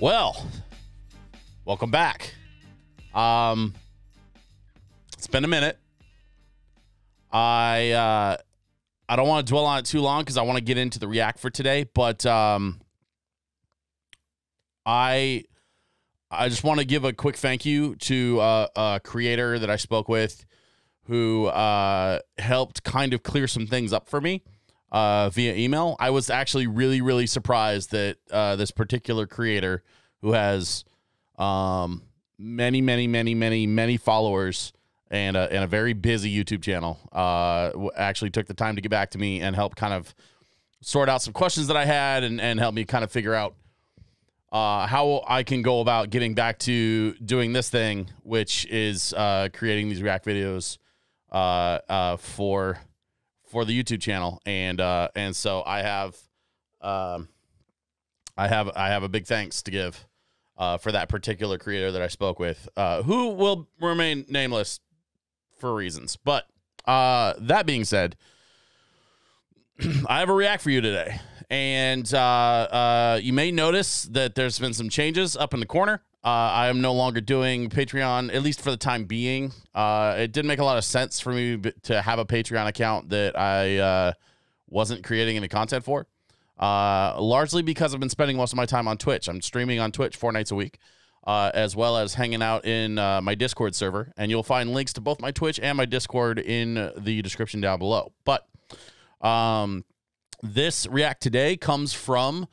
Well, welcome back. Um, it's been a minute. I uh, I don't want to dwell on it too long because I want to get into the react for today. But um, I I just want to give a quick thank you to uh, a creator that I spoke with who uh, helped kind of clear some things up for me uh, via email. I was actually really, really surprised that uh, this particular creator who has um, many, many, many, many, many followers and a, and a very busy YouTube channel uh, actually took the time to get back to me and help kind of sort out some questions that I had and, and help me kind of figure out uh, how I can go about getting back to doing this thing, which is uh, creating these React videos uh, uh, for for the YouTube channel, and uh, and so I have um, I have I have a big thanks to give uh, for that particular creator that I spoke with, uh, who will remain nameless for reasons. But uh, that being said, I have a react for you today, and uh, uh, you may notice that there's been some changes up in the corner. Uh, I am no longer doing Patreon, at least for the time being. Uh, it didn't make a lot of sense for me to have a Patreon account that I uh, wasn't creating any content for. Uh, largely because I've been spending most of my time on Twitch. I'm streaming on Twitch four nights a week, uh, as well as hanging out in uh, my Discord server. And you'll find links to both my Twitch and my Discord in the description down below. But um, this React today comes from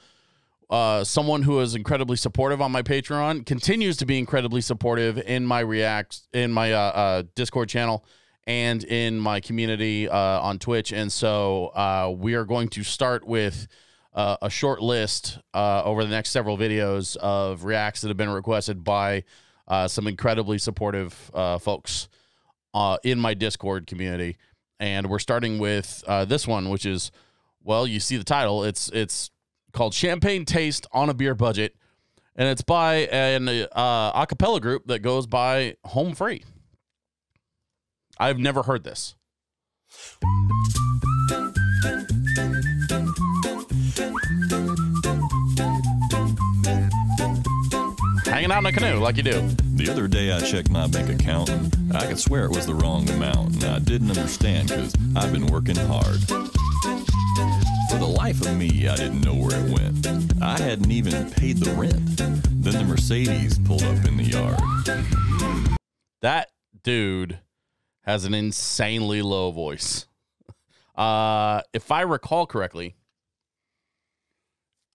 uh, someone who is incredibly supportive on my Patreon, continues to be incredibly supportive in my React, in my uh, uh, Discord channel, and in my community uh, on Twitch. And so uh, we are going to start with a short list over the next several videos of reacts that have been requested by some incredibly supportive folks in my Discord community. And we're starting with this one, which is, well, you see the title. It's it's called Champagne Taste on a Beer Budget, and it's by an uh, a cappella group that goes by Home Free. I've never heard this. Hanging out in a canoe like you do. The other day I checked my bank account and I could swear it was the wrong amount and I didn't understand because I've been working hard. For the life of me, I didn't know where it went. I hadn't even paid the rent. Then the Mercedes pulled up in the yard. That dude has an insanely low voice. Uh, if I recall correctly,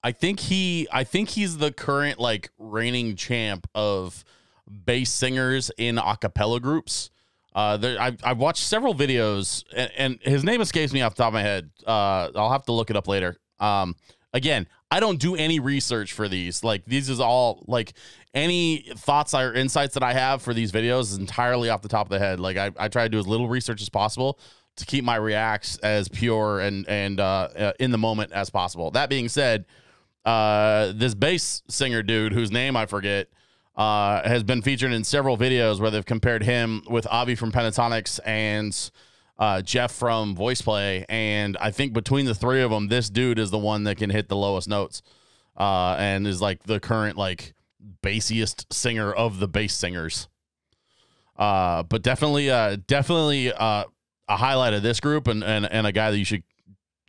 I think he I think he's the current like reigning champ of bass singers in a cappella groups. Uh, there, I've, I've watched several videos, and, and his name escapes me off the top of my head. Uh, I'll have to look it up later. Um, again, I don't do any research for these. Like these is all like any thoughts or insights that I have for these videos is entirely off the top of the head. Like I, I try to do as little research as possible to keep my reacts as pure and and uh, uh, in the moment as possible. That being said, uh, this bass singer dude whose name I forget uh, has been featured in several videos where they've compared him with Avi from Pentatonix and uh, Geoff from VoicePlay. And I think between the three of them, this dude is the one that can hit the lowest notes uh, and is like the current like bassiest singer of the bass singers. Uh, but definitely, uh, definitely uh, a highlight of this group and, and and a guy that you should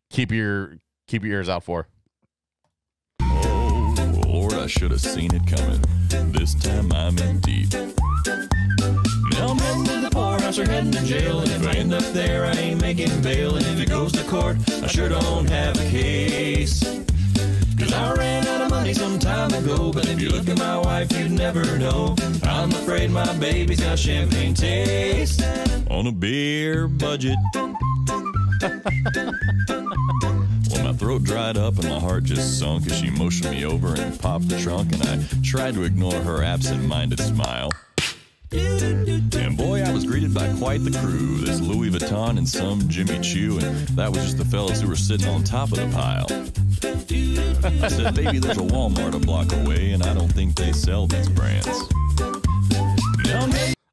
keep your keep your ears out for. Oh, Lord, I should have seen it coming. This time I'm in deep. Now I'm to the poorhouse or heading to jail. And if I end up there, I ain't making bail. And if it goes to court, I sure don't have a case. Cause I ran out of money some time ago. But if you look at my wife, you'd never know. I'm afraid my baby's got champagne taste. On a beer budget. My throat dried up and my heart just sunk as she motioned me over and popped the trunk, and I tried to ignore her absent-minded smile. And boy, I was greeted by quite the crew. There's Louis Vuitton and some Jimmy Choo, and that was just the fellas who were sitting on top of the pile. I said, baby, there's a Walmart a block away, and I don't think they sell these brands.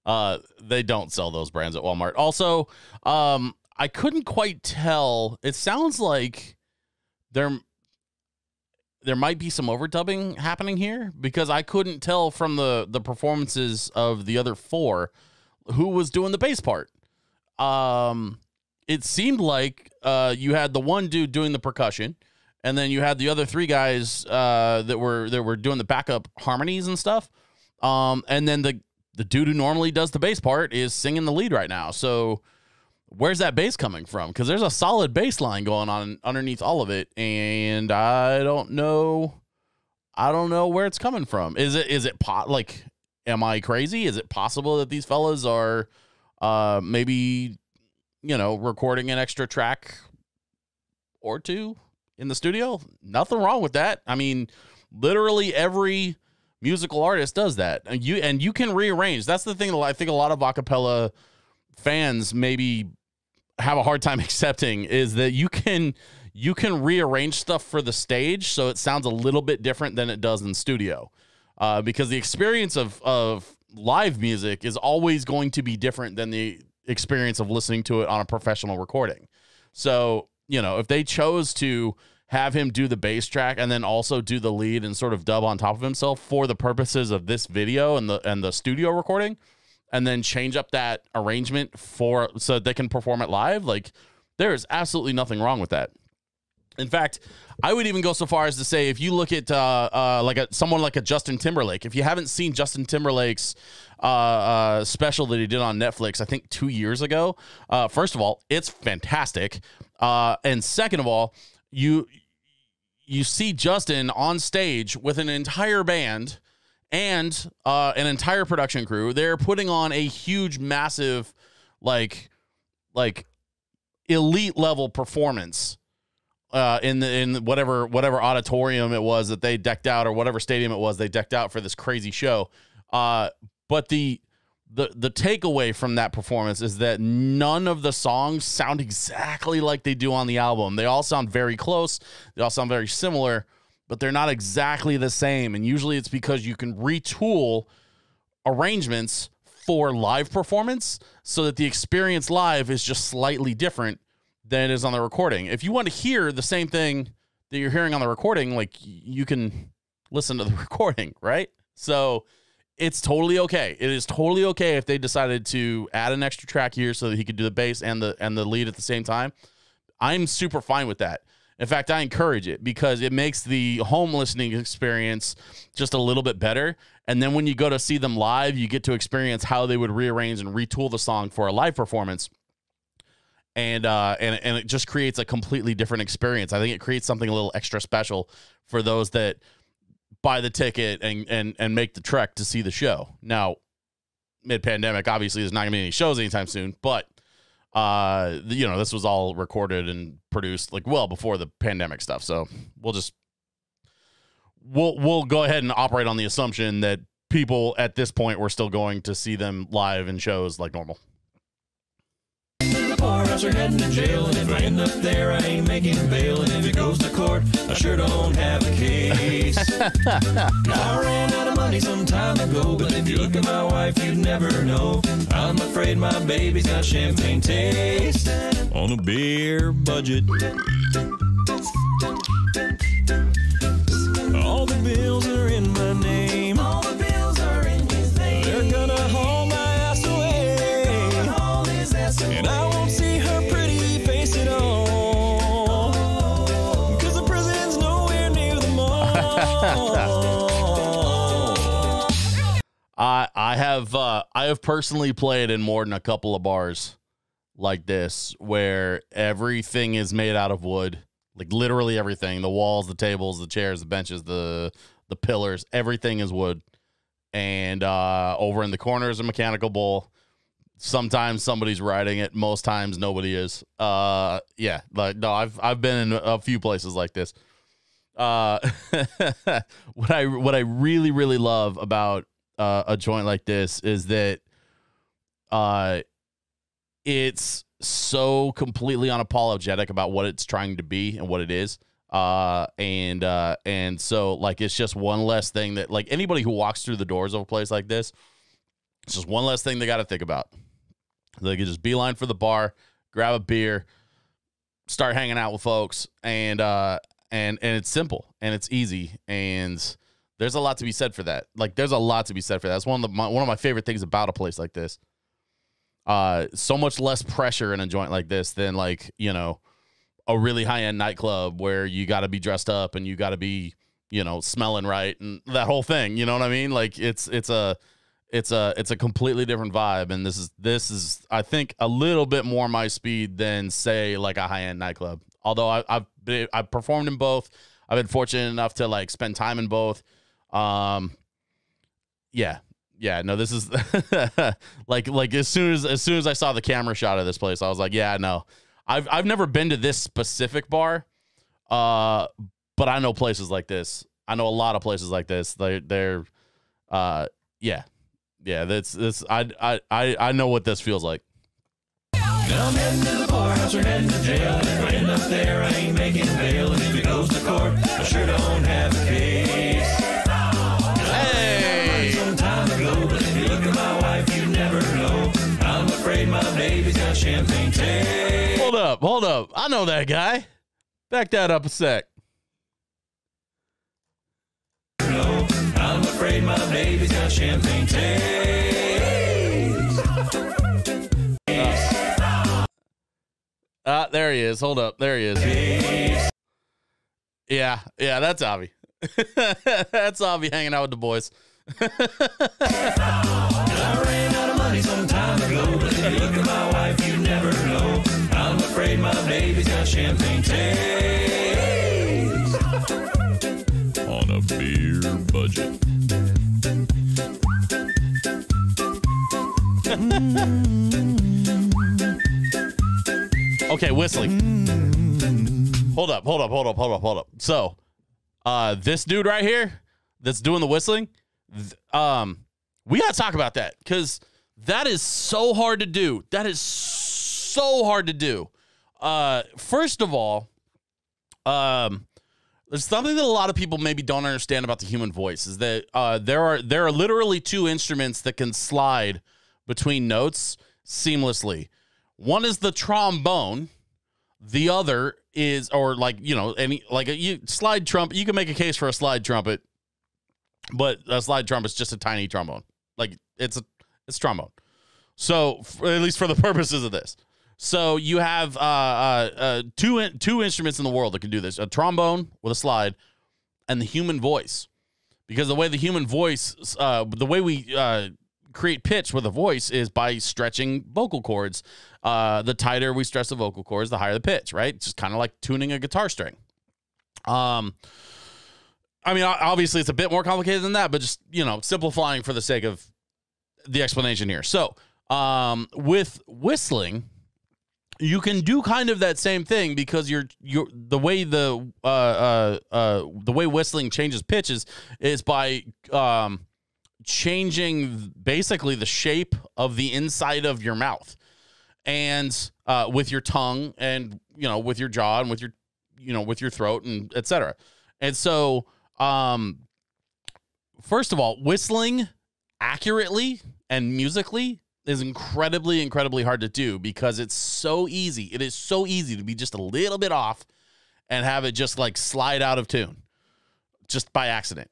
Uh, they don't sell those brands at Walmart. Also, um, I couldn't quite tell. It sounds like they're there might be some overdubbing happening here because I couldn't tell from the the performances of the other four who was doing the bass part. Um, it seemed like uh, you had the one dude doing the percussion, and then you had the other three guys uh, that were that were doing the backup harmonies and stuff. Um, and then the the dude who normally does the bass part is singing the lead right now. So where's that bass coming from? Because there's a solid bass line going on underneath all of it, and I don't know. I don't know where it's coming from. Is it is it pot like? Am I crazy? Is it possible that these fellas are uh maybe you know recording an extra track or two in the studio? Nothing wrong with that. I mean, literally every musical artist does that. And you and you can rearrange. That's the thing that I think a lot of acapella fans maybe have a hard time accepting is that you can you can rearrange stuff for the stage so it sounds a little bit different than it does in studio. Uh, because the experience of of live music is always going to be different than the experience of listening to it on a professional recording. So, you know, if they chose to have him do the bass track and then also do the lead and sort of dub on top of himself for the purposes of this video and the and the studio recording, and then change up that arrangement for so they can perform it live, like there is absolutely nothing wrong with that. In fact, I would even go so far as to say if you look at uh, uh, like a someone like a Justin Timberlake, if you haven't seen Justin Timberlake's uh, uh special that he did on Netflix, I think two years ago. Uh, first of all, it's fantastic, uh, and second of all, you you see Justin on stage with an entire band and an entire production crew. They're putting on a huge, massive, like like elite level performance uh, in the in whatever whatever auditorium it was that they decked out or whatever stadium it was they decked out for this crazy show. Uh, but the the the takeaway from that performance is that none of the songs sound exactly like they do on the album. They all sound very close. They all sound very similar, but they're not exactly the same. And usually it's because you can retool arrangements for live performance so that the experience live is just slightly different than it is on the recording. If you want to hear the same thing that you're hearing on the recording, like you can listen to the recording, right? So it's totally okay. It is totally okay if they decided to add an extra track here so that he could do the bass and the and the lead at the same time. I'm super fine with that. In fact, I encourage it because it makes the home listening experience just a little bit better. And then when you go to see them live, you get to experience how they would rearrange and retool the song for a live performance and uh, and and it just creates a completely different experience. I think it creates something a little extra special for those that buy the ticket and and and make the trek to see the show. Now, mid pandemic, obviously, there's not gonna be any shows anytime soon, but uh, you know, this was all recorded and produced like well before the pandemic stuff. So we'll just we'll we'll go ahead and operate on the assumption that people at this point were still going to see them live in shows like normal else are heading to jail. And if I end up there, I ain't making bail. And if it goes to court, I sure don't have a case. I ran out of money some time ago, but if you look at my wife, you'd never know. I'm afraid my baby's got champagne taste. On a beer budget. Have personally played in more than a couple of bars like this where everything is made out of wood, like literally everything. The walls, the tables, the chairs, the benches, the the pillars, everything is wood. And uh, over in the corner is a mechanical bull. Sometimes somebody's riding it. Most times nobody is. Uh, yeah, like no, I've I've been in a few places like this. Uh, what I what I really really love about uh, a joint like this is that uh, it's so completely unapologetic about what it's trying to be and what it is. Uh, and uh, and so like it's just one less thing that like anybody who walks through the doors of a place like this, it's just one less thing they got to think about. They can just beeline for the bar, grab a beer, start hanging out with folks, and uh, and and it's simple and it's easy and there's a lot to be said for that. Like there's a lot to be said for that. That's one of the my, one of my favorite things about a place like this. Uh, so much less pressure in a joint like this than like you know a really high end nightclub where you got to be dressed up and you got to be you know smelling right and that whole thing. You know what I mean? Like it's it's a it's a it's a completely different vibe and this is this is I think a little bit more my speed than say like a high end nightclub. Although I, I've been, I've performed in both. I've been fortunate enough to like spend time in both. Um, yeah, yeah. No, this is like like as soon as as soon as I saw the camera shot of this place, I was like, yeah, no. I've I've never been to this specific bar, uh, but I know places like this. I know a lot of places like this. They they're, uh, yeah, yeah. That's this. I I I I know what this feels like. I'm heading to the or heading to jail. If I end up there, I ain't making bail. And if it goes to court, I sure don't have hold up, hold up. I know that guy. Back that up a sec. I'm afraid my baby's got champagne taste. Ah, there he is. Hold up. There he is. Yeah, yeah, that's Avi. that's Avi hanging out with the boys. champagne taste. On a beer budget. Okay, whistling. Hold up, hold up, hold up, hold up, hold up. So, uh, this dude right here that's doing the whistling, th- um, we gotta talk about that because that is so hard to do. That is so hard to do. Uh, first of all, um, there's something that a lot of people maybe don't understand about the human voice is that uh, there are there are literally two instruments that can slide between notes seamlessly. One is the trombone. The other is, or like you know, any like a you slide trumpet. You can make a case for a slide trumpet, but a slide trumpet's just a tiny trombone. Like it's a it's trombone. So at least for the purposes of this, so you have uh, uh, uh, two in, two instruments in the world that can do this: a trombone with a slide, and the human voice. Because the way the human voice, uh, the way we uh, create pitch with a voice is by stretching vocal cords. Uh, the tighter we stretch the vocal cords, the higher the pitch. Right? It's just kind of like tuning a guitar string. Um, I mean, obviously, it's a bit more complicated than that, but just you know, simplifying for the sake of the explanation here. So, um, with whistling, you can do kind of that same thing because you're you're the way the uh uh uh the way whistling changes pitches is by um changing basically the shape of the inside of your mouth. And uh with your tongue and you know with your jaw and with your you know with your throat and etc and so um first of all whistling accurately and musically is incredibly incredibly hard to do because it's so easy. It is so easy to be just a little bit off and have it just like slide out of tune just by accident.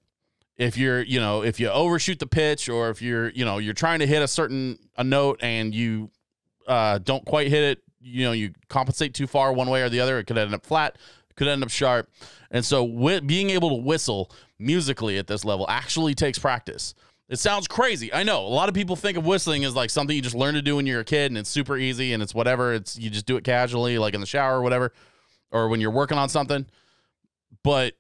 If you're you know if you overshoot the pitch or if you're you know you're trying to hit a certain a note and you uh, don't quite hit it you know you compensate too far one way or the other it could end up flat could end up sharp. And so being able to whistle musically at this level actually takes practice it sounds crazy. I know. A lot of people think of whistling as like something you just learn to do when you're a kid and it's super easy and it's whatever. It's you just do it casually like in the shower or whatever or when you're working on something. But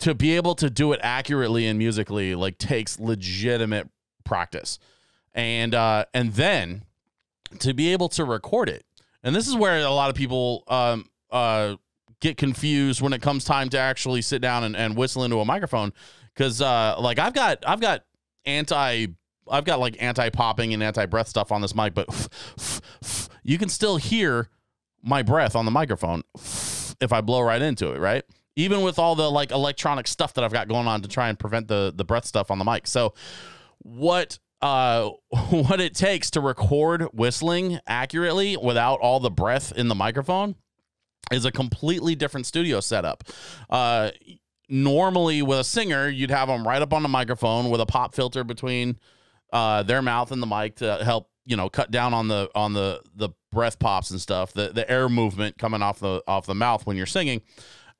to be able to do it accurately and musically like takes legitimate practice. And uh and then to be able to record it and this is where a lot of people um uh get confused when it comes time to actually sit down and, and whistle into a microphone. Because uh like i've got i've got anti i've got like anti popping and anti breath stuff on this mic but you can still hear my breath on the microphone if i blow right into it right even with all the like electronic stuff that I've got going on to try and prevent the the breath stuff on the mic. So what uh what it takes to record whistling accurately without all the breath in the microphone is a completely different studio setup. Uh, normally, with a singer, you'd have them right up on the microphone with a pop filter between uh, their mouth and the mic to help you know cut down on the on the the breath pops and stuff, the the air movement coming off the off the mouth when you're singing.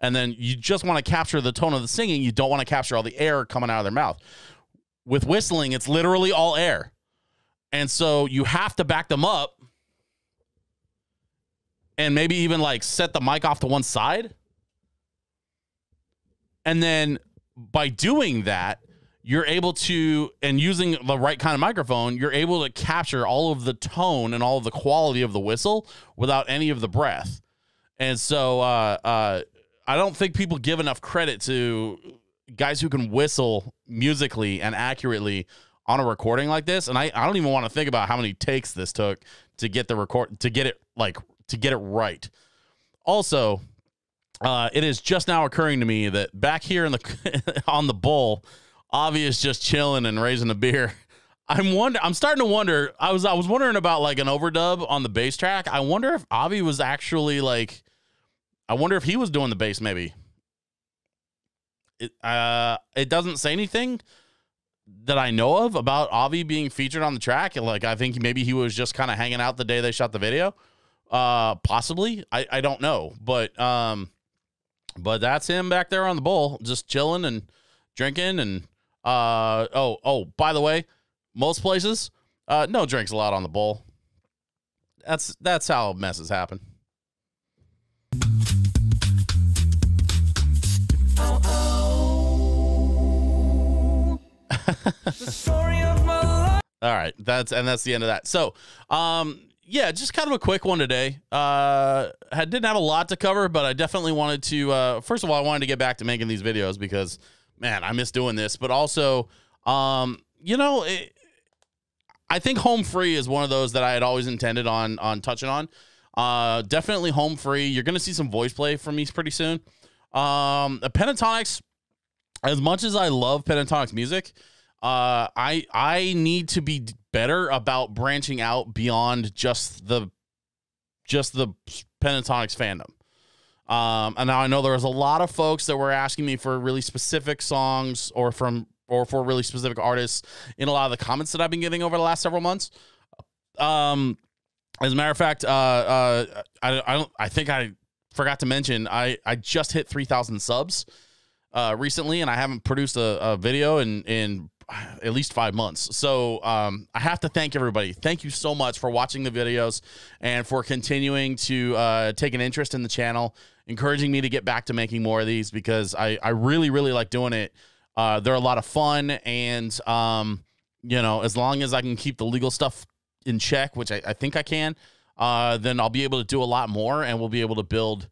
And then you just want to capture the tone of the singing. You don't want to capture all the air coming out of their mouth. With whistling, it's literally all air. And so you have to back them up and maybe even like set the mic off to one side. And then by doing that, you're able to, and using the right kind of microphone, you're able to capture all of the tone and all of the quality of the whistle without any of the breath. And so uh, uh, I don't think people give enough credit to guys who can whistle musically and accurately on a recording like this. And I, I don't even want to think about how many takes this took to get the record to get it like to get it right. Also, uh, it is just now occurring to me that back here in the on the bowl, Avi is just chilling and raising a beer. I'm wonder. I'm starting to wonder. I was I was wondering about like an overdub on the bass track. I wonder if Avi was actually like. I wonder if he was doing the bass. Maybe. It uh it doesn't say anything that I know of about Avi being featured on the track. Like I think maybe he was just kind of hanging out the day they shot the video. Uh, possibly. I, I don't know, but um, but that's him back there on the bowl, just chilling and drinking and uh oh oh. By the way, most places uh no drinks allowed on the bowl. That's that's how messes happen. All right, that's and that's the end of that. So, um, yeah, just kind of a quick one today. Uh, I didn't have a lot to cover, but I definitely wanted to. Uh, first of all, I wanted to get back to making these videos because, man, I miss doing this. But also, um, you know, it, I think home free is one of those that I had always intended on on touching on. Uh, definitely home free. You're gonna see some VoicePlay from me pretty soon. Um, Pentatonix. as much as I love Pentatonix music, uh, I I need to be better about branching out beyond just the just the Pentatonix fandom. Um, and now I know there was a lot of folks that were asking me for really specific songs or from or for really specific artists in a lot of the comments that I've been getting over the last several months. Um, as a matter of fact, uh, uh, I, I don't I think I forgot to mention I I just hit three thousand subs uh, recently, and I haven't produced a, a video in in at least five months. So um, I have to thank everybody. Thank you so much for watching the videos and for continuing to uh, take an interest in the channel, encouraging me to get back to making more of these because I, I really, really like doing it. Uh, they're a lot of fun. And, um, you know, as long as I can keep the legal stuff in check, which I, I think I can, uh, then I'll be able to do a lot more and we'll be able to build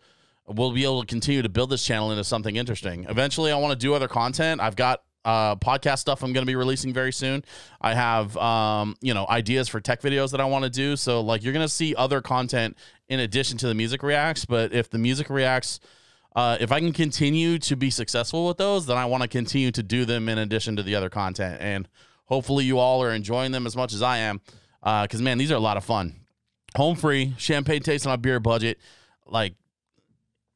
we'll be able to continue to build this channel into something interesting. Eventually, I want to do other content. I've got uh, podcast stuff I'm going to be releasing very soon. I have, um, you know, ideas for tech videos that I want to do. So, like, you're going to see other content in addition to the music reacts. But if the music reacts, uh, if I can continue to be successful with those, then I want to continue to do them in addition to the other content. And hopefully, you all are enjoying them as much as I am. Because, uh, man, these are a lot of fun. Home free, champagne taste on a beer budget. Like,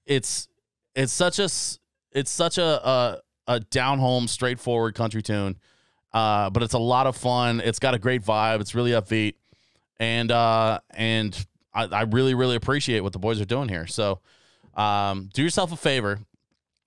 it's it's such a it's such a, a a down home, straightforward country tune. Uh, but it's a lot of fun. It's got a great vibe. It's really upbeat, and uh, and I, I really really appreciate what the boys are doing here. So, um, do yourself a favor,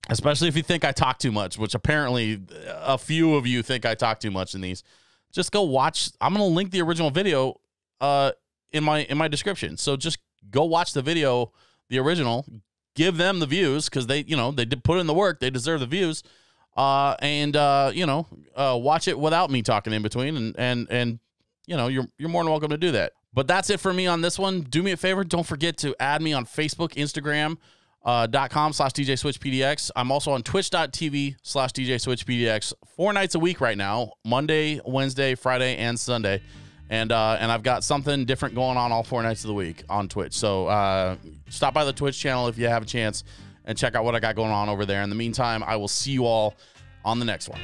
especially if you think I talk too much, which apparently a few of you think I talk too much in these. Just go watch. I'm gonna link the original video uh, in my in my description. So just go watch the video, the original. Give them the views because they you know they did put in the work. They deserve the views uh, and uh, you know, uh, watch it without me talking in between, and and and you know, you're you're more than welcome to do that. But that's it for me on this one. Do me a favor, don't forget to add me on Facebook, Instagram. Uh, dot com slash DJ Switch PDX. I'm also on twitch.tv slash DJ Switch PDX four nights a week right now Monday, Wednesday, Friday, and Sunday. And uh, and I've got something different going on all four nights of the week on Twitch. So uh, stop by the Twitch channel if you have a chance and check out what I got going on over there. In the meantime, I will see you all on the next one.